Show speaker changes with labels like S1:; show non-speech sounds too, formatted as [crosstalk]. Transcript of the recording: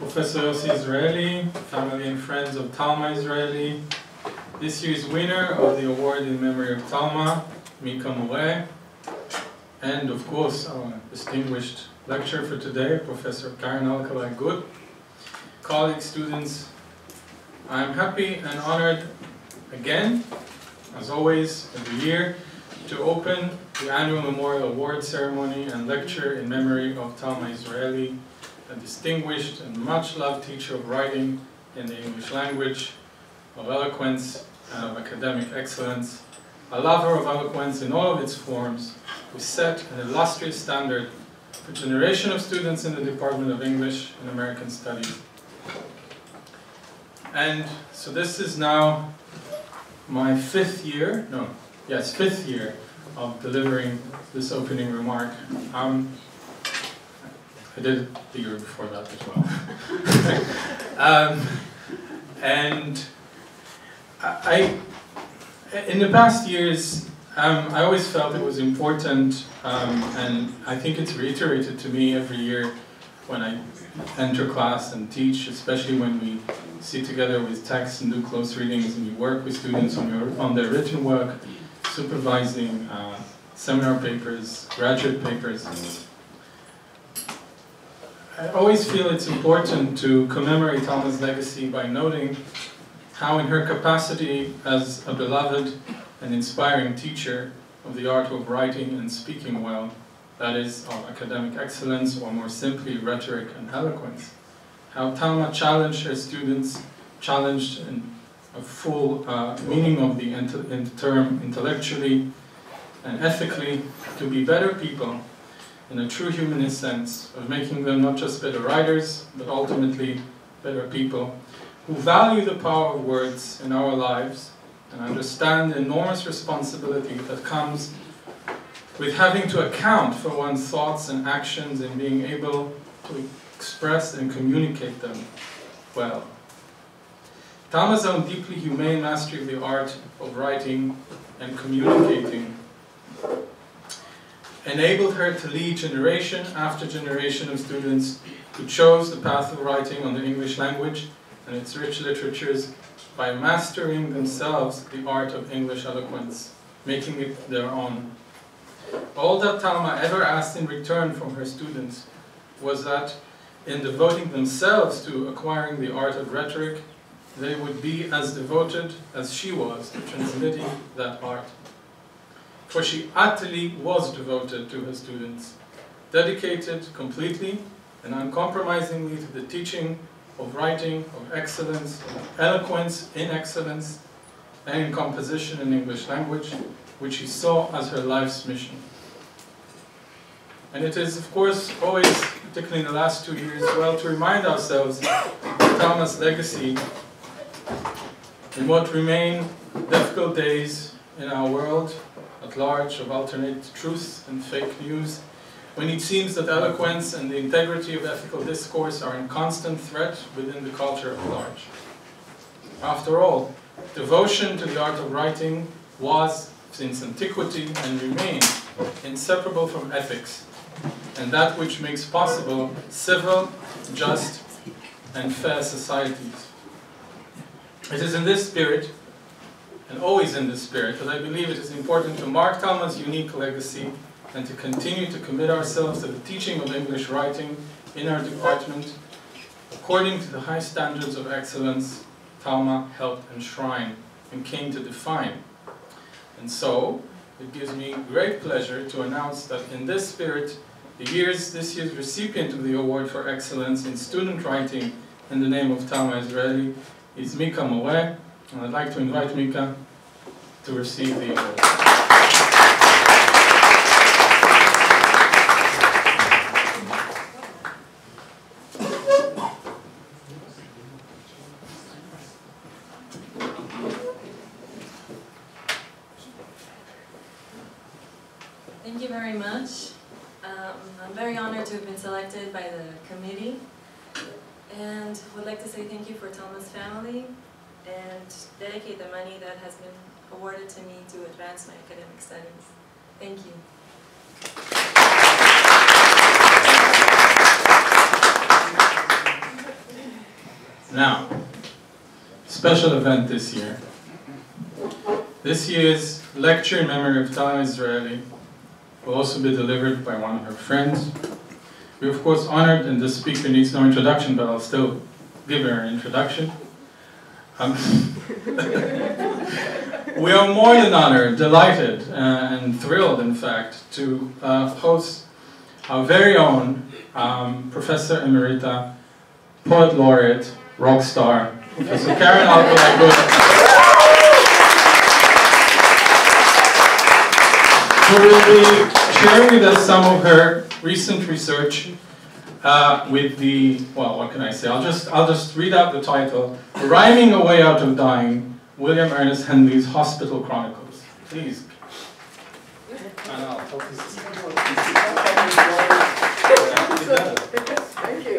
S1: Professor Yossi Yzraely, family and friends of Talma Yzraely, this year's winner of the award in memory of Talma, Mika More, and of course our distinguished lecturer for today, Professor Karen Alkalay-Gut, colleagues, students, I'm happy and honored again, as always, every year, to open the annual Memorial Award Ceremony and lecture in memory of Talma Yzraely, a distinguished and much-loved teacher of writing in the English language, of eloquence and of academic excellence, a lover of eloquence in all of its forms, who set an illustrious standard for generation of students in the Department of English and American Studies. And so this is now my fifth year, no, yes, fifth year of delivering this opening remark. Um, I did it the year before that as well. [laughs] um, and I, in the past years, um, I always felt it was important, um, and I think it's reiterated to me every year when I enter class and teach, especially when we sit together with texts and do close readings and you work with students on, your, on their written work, supervising uh, seminar papers, graduate papers. I always feel it's important to commemorate Talma's legacy by noting how in her capacity as a beloved and inspiring teacher of the art of writing and speaking well, that is, of academic excellence, or more simply, rhetoric and eloquence, how Talma challenged her students, challenged in a full uh, meaning of the, in the term intellectually and ethically to be better people in a true humanist sense of making them not just better writers, but ultimately better people who value the power of words in our lives and understand the enormous responsibility that comes with having to account for one's thoughts and actions and being able to express and communicate them well. Talma's own deeply humane mastery of the art of writing and communicating enabled her to lead generation after generation of students who chose the path of writing on the English language and its rich literatures by mastering themselves the art of English eloquence, making it their own. All that Talma ever asked in return from her students was that in devoting themselves to acquiring the art of rhetoric, they would be as devoted as she was to transmitting that art. For she utterly was devoted to her students, dedicated completely and uncompromisingly to the teaching of writing, of excellence, of eloquence in excellence, and in composition in English language, which she saw as her life's mission. And it is, of course, always particularly in the last two years, well, to remind ourselves of Talma's legacy in what remain difficult days in our world at large of alternate truth and fake news, when it seems that eloquence and the integrity of ethical discourse are in constant threat within the culture at large. After all, devotion to the art of writing was, since antiquity, and remains inseparable from ethics, and that which makes possible civil, just, and fair societies. It is in this spirit, and always in this spirit, that I believe it is important to mark Talma's unique legacy and to continue to commit ourselves to the teaching of English writing in our department according to the high standards of excellence Talma helped enshrine and came to define. And so, it gives me great pleasure to announce that in this spirit, the year's, this year's recipient of the Award for Excellence in Student Writing in the name of Talma Yzraely is Mika More, and I'd like to invite Mika to receive the award.
S2: Thank you very much. Um, I'm very honored to have been selected by the committee and would like to say thank you for Talma's family and dedicate the money that has been awarded to me to advance my academic studies. Thank you.
S1: Now, special event this year. This year's lecture in memory of Talma Yzraely will also be delivered by one of her friends. We're of course honored, and this speaker needs no introduction, but I'll still give her an introduction. Um, [laughs] we are more than honored, delighted, uh, and thrilled, in fact, to uh, host our very own um, Professor Emerita, Poet Laureate, rock star, Professor Karen Alkalay who will be sharing with us some of her recent research uh, with the, well, what can I say? I'll just, I'll just read out the title, Rhyming a Way Out of Dying, William Ernest Henley's Hospital Chronicles. Please. And I'll talk this-
S3: Thank you.